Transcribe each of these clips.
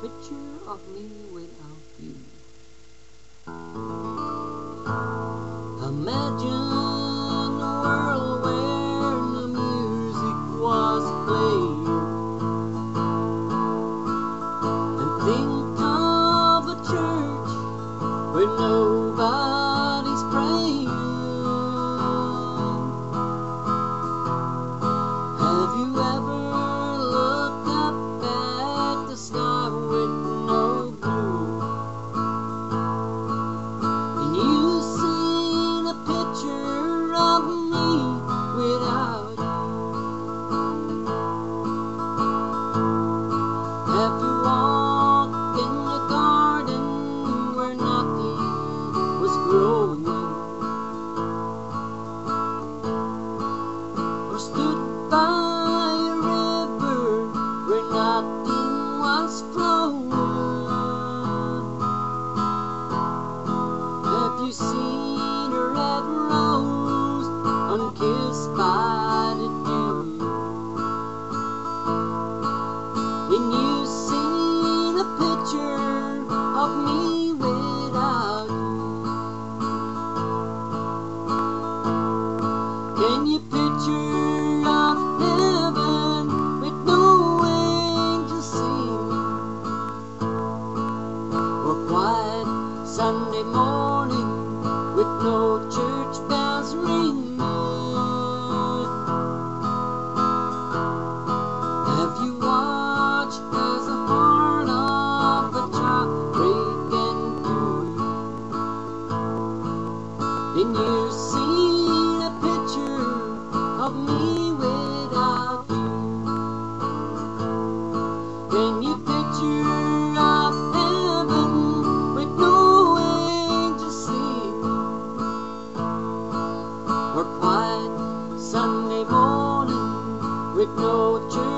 picture of me without you. Imagine a world where the music was playing, and think of me without you? Can you picture of heaven with no angels singing? Or quiet Sunday morning with no church And you see a picture of me without you? Can you picture of heaven with no angels singing? Or quiet Sunday morning with no church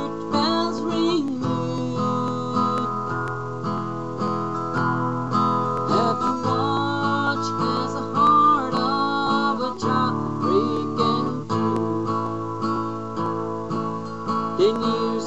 Then you.